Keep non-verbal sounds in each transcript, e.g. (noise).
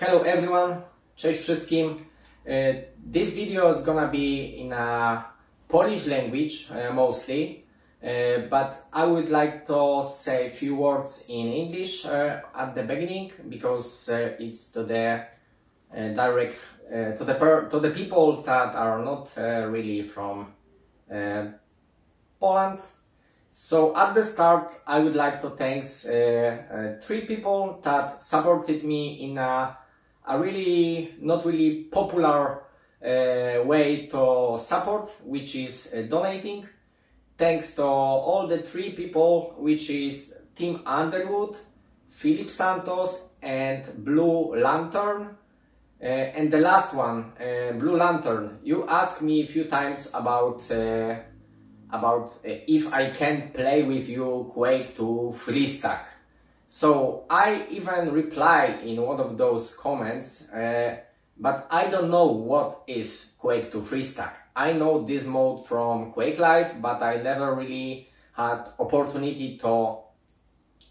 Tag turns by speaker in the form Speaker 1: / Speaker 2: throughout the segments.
Speaker 1: Hello everyone, cześć wszystkim. Uh, this video is gonna be in a Polish language uh, mostly, uh, but I would like to say a few words in English at the beginning because it's to the direct to the to the people that are not really from Poland. So at the start, I would like to thank uh, three people that supported me in a, a really not really popular uh, way to support, which is uh, donating. Thanks to all the three people, which is Tim Underwood, Philip Santos, and Blue Lantern. Uh, and the last one, uh, Blue Lantern, you asked me a few times about uh, about uh, if I can play with you Quake to Freestack. So I even reply in one of those comments, uh, but I don't know what is Quake to Freestack. I know this mode from Quake Live, but I never really had opportunity to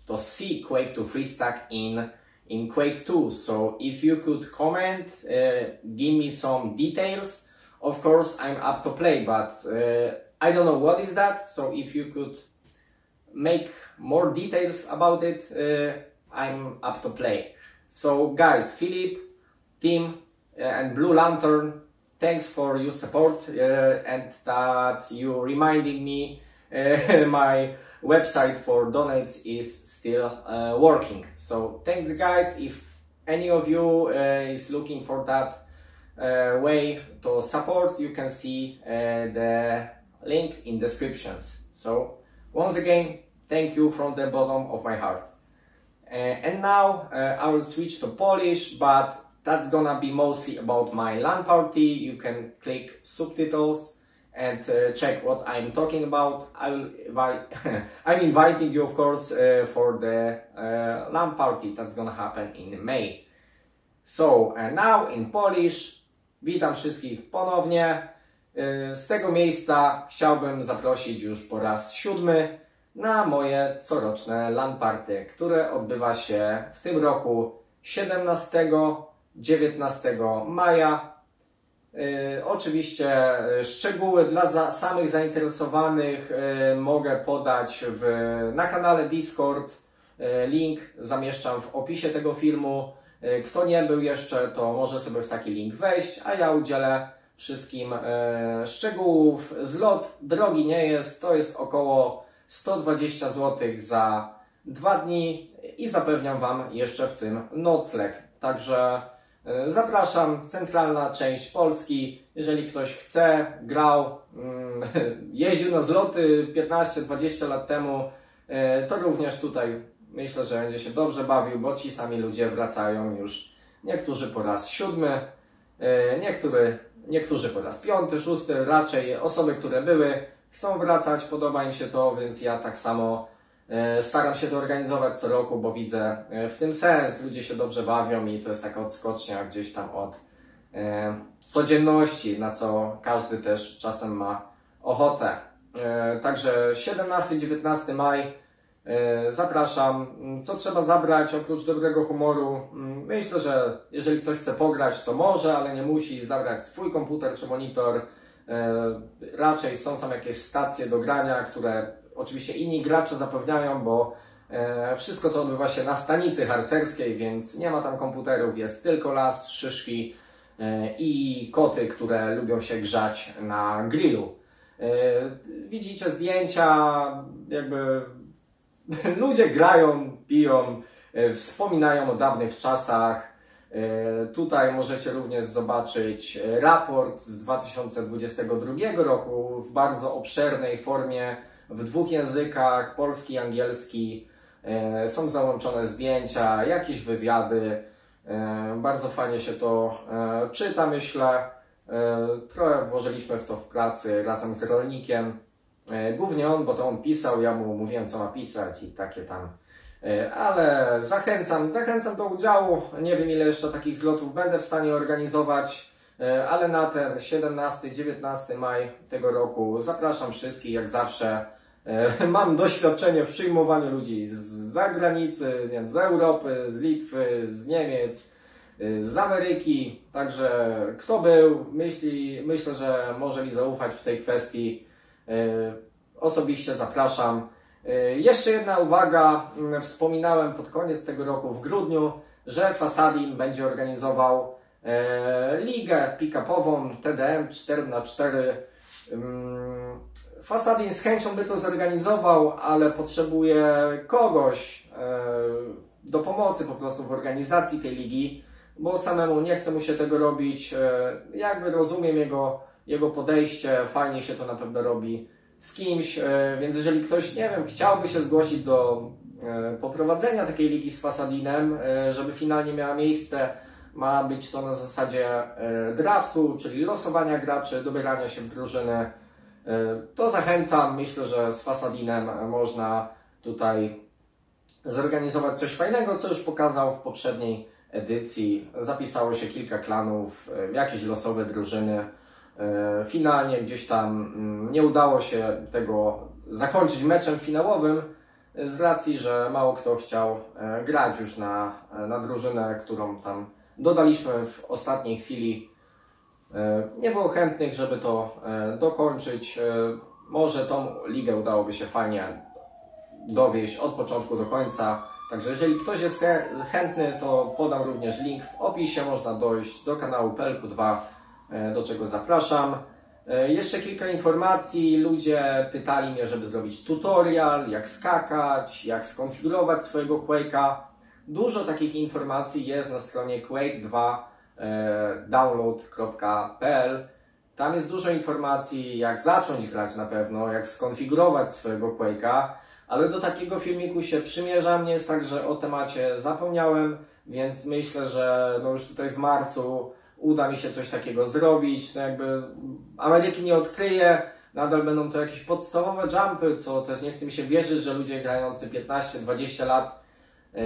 Speaker 1: to see Quake to Freestack in in Quake 2. So if you could comment, uh, give me some details. Of course, I'm up to play, but uh, I don't know what is that. So if you could make more details about it, uh, I'm up to play. So guys, Philip, Tim, uh, and Blue Lantern, thanks for your support uh, and that you reminding me (laughs) my website for donates is still uh, working. So thanks guys. If any of you uh, is looking for that uh, way to support, you can see the link in descriptions. So once again, thank you from the bottom of my heart. Uh, and now uh, I will switch to Polish, but that's gonna be mostly about my LAN party. You can click subtitles and uh, check what I'm talking about. I will invite, (laughs) I'm inviting you, of course, uh, for the uh, LAN party that's gonna happen in May. So uh, now in Polish, witam wszystkich ponownie. Y, Z tego miejsca chciałbym zaprosić już po raz siódmy na moje coroczne LAN party, które odbywa się w tym roku 17-19 maja. Y, Oczywiście y, szczegóły dla za, samych zainteresowanych mogę podać w, na kanale Discord. Link zamieszczam w opisie tego filmu. Kto nie był jeszcze, to może sobie w taki link wejść, a ja udzielę wszystkim e, szczegółów. Zlot drogi nie jest, to jest około 120 zł za dwa dni i zapewniam Wam jeszcze w tym nocleg. Także e, zapraszam, centralna część Polski. Jeżeli ktoś chce, grał, mm, (laughs) jeździł na zloty 15-20 lat temu, e, to również tutaj myślę, że będzie się dobrze bawił, bo ci sami ludzie wracają już. Niektórzy po raz siódmy, niektóry, niektórzy po raz piąty, szósty, raczej osoby, które były, chcą wracać, podoba im się to, więc ja tak samo e, staram się to organizować co roku, bo widzę e, w tym sens, ludzie się dobrze bawią i to jest taka odskocznia gdzieś tam od e, codzienności, na co każdy też czasem ma ochotę. E, Także 17-19 maj E, Zapraszam. Co trzeba zabrać oprócz dobrego humoru? Mm, Myślę, że jeżeli ktoś chce pograć, to może, ale nie musi zabrać swój komputer czy monitor. E, Raczej są tam jakieś stacje do grania, które oczywiście inni gracze zapewniają, bo e, wszystko to odbywa się na stanicy harcerskiej, więc nie ma tam komputerów, jest tylko las, szyszki e, i koty, które lubią się grzać na grillu. E, Widzicie zdjęcia, jakby (laughs) ludzie grają, piją, e, wspominają o dawnych czasach. E, Tutaj możecie również zobaczyć e, raport z 2022 roku w bardzo obszernej formie, w dwóch językach, polski i angielski. Są załączone zdjęcia, jakieś wywiady. Bardzo fajnie się to czyta, myślę. Trochę włożyliśmy w to w pracy razem z rolnikiem. E, Głównie on, bo to on pisał, ja mu mówiłem co ma pisać i takie tam. E, Ale zachęcam, zachęcam do udziału. Nie wiem ile jeszcze takich zlotów będę w stanie organizować, e, ale na ten 17-19 maj tego roku zapraszam wszystkich jak zawsze. (laughs) Mam doświadczenie w przyjmowaniu ludzi z zagranicy, nie wiem, z Europy, z Litwy, z Niemiec. z Ameryki, także kto był, myśli, myślę, że może mi zaufać w tej kwestii. Y, osobiście zapraszam. Jeszcze jedna uwaga, mm, wspominałem pod koniec tego roku w grudniu, że Fasadin będzie organizował ligę pick-upową TDM 4x4 Fasadin z chęcią by to zorganizował, ale potrzebuje kogoś e, do pomocy po prostu w organizacji tej ligi, bo samemu nie chce mu się tego robić. E, jakby rozumiem jego, jego podejście, fajnie się to na pewno robi z kimś, e, więc jeżeli ktoś, nie wiem, chciałby się zgłosić do poprowadzenia takiej ligi z Fasadinem, żeby finalnie miała miejsce, ma być to na zasadzie draftu, czyli losowania graczy, dobierania się w drużynę E, to zachęcam. Myślę, że z Fasadinem można tutaj zorganizować coś fajnego, co już pokazał w poprzedniej edycji. Zapisało się kilka klanów, e, jakieś losowe drużyny. E, finalnie gdzieś tam mm, nie udało się tego zakończyć meczem finałowym z racji, że mało kto chciał grać już na, na drużynę, którą tam dodaliśmy w ostatniej chwili E, nie było chętnych, żeby to e, dokończyć. E, może tą ligę udałoby się fajnie dowieść od początku do końca. Także jeżeli ktoś jest chętny, to podam również link w opisie. Można dojść do kanału PLQ2, do czego zapraszam. Jeszcze kilka informacji. Ludzie pytali mnie, żeby zrobić tutorial, jak skakać, jak skonfigurować swojego Quake'a. Dużo takich informacji jest na stronie Quake 2 E. Tam jest dużo informacji, jak zacząć grać na pewno, jak skonfigurować swojego Quake'a, ale do takiego filmiku się przymierzam. Nie jest tak, że o temacie zapomniałem, więc myślę, że no już tutaj w marcu uda mi się coś takiego zrobić. No jakby Ameryki nie odkryję, nadal będą to jakieś podstawowe jumpy, co też nie chce mi się wierzyć, że ludzie grający 15-20 lat yy,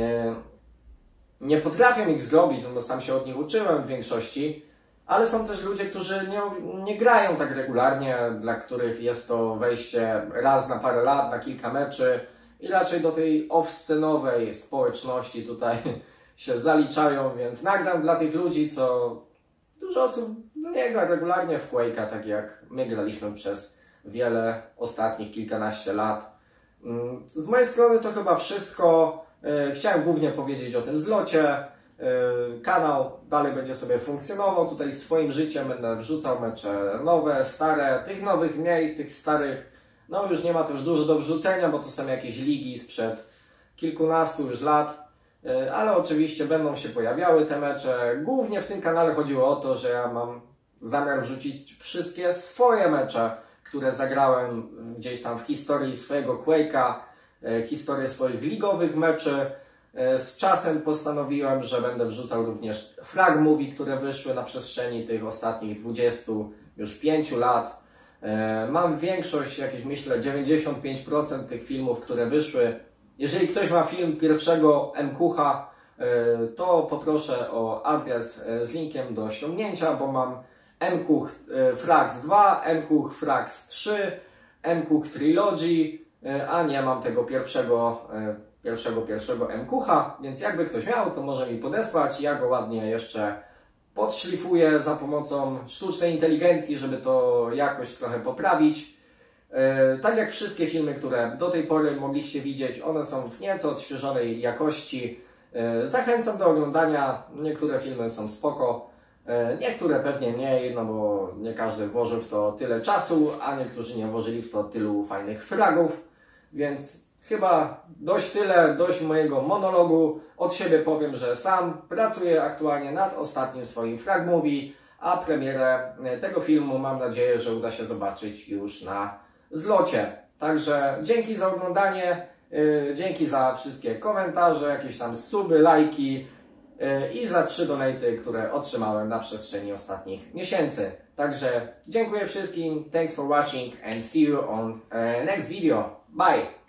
Speaker 1: nie potrafię ich zrobić, no bo sam się od nich uczyłem w większości, ale są też ludzie, którzy nie, nie grają tak regularnie, dla których jest to wejście raz na parę lat, na kilka meczy i raczej do tej off-scenowej społeczności tutaj (laughs) się zaliczają, więc nagram dla tych ludzi, co dużo osób no nie gra regularnie w Quake'a, tak jak my graliśmy przez wiele ostatnich kilkanaście lat. Mm, z mojej strony to chyba wszystko. E, chciałem głównie powiedzieć o tym zlocie. E, kanał dalej będzie sobie funkcjonował. Tutaj swoim życiem będę wrzucał mecze nowe, stare, tych nowych mniej, tych starych. No już nie ma też dużo do wrzucenia, bo to są jakieś ligi sprzed kilkunastu już lat. E, ale oczywiście będą się pojawiały te mecze. Głównie w tym kanale chodziło o to, że ja mam zamiar wrzucić wszystkie swoje mecze, które zagrałem gdzieś tam w historii swojego Quake'a E, historię swoich ligowych meczy. E, z czasem postanowiłem, że będę wrzucał również frag które wyszły na przestrzeni tych ostatnich 20 już 5 lat. Mam większość, jakieś myślę 95% tych filmów, które wyszły. Jeżeli ktoś ma film pierwszego MQH, to poproszę o adres z linkiem do ściągnięcia, bo mam MQH Frags 2, MQH Frags 3, MQH Trilogy, E, a nie mam tego pierwszego, e, pierwszego, pierwszego MQH, więc jakby ktoś miał, to może mi podesłać. Ja go ładnie jeszcze podszlifuję za pomocą sztucznej inteligencji, żeby to jakoś trochę poprawić. E, tak jak wszystkie filmy, które do tej pory mogliście widzieć, one są w nieco odświeżonej jakości. Zachęcam do oglądania. Niektóre filmy są spoko, niektóre pewnie mniej, no bo nie każdy włożył w to tyle czasu, a niektórzy nie włożyli w to tylu fajnych fragów. Więc chyba dość tyle, dość mojego monologu. Od siebie powiem, że sam pracuję aktualnie nad ostatnim swoim frag movie, a premierę tego filmu mam nadzieję, że uda się zobaczyć już na zlocie. Także dzięki za oglądanie, yy, dzięki za wszystkie komentarze, jakieś tam suby, lajki yy, i za trzy donaty, które otrzymałem na przestrzeni ostatnich miesięcy. Także dziękuję wszystkim, thanks for watching and see you on uh, next video. Bye.